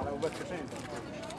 Ale ubezpieczenie tam.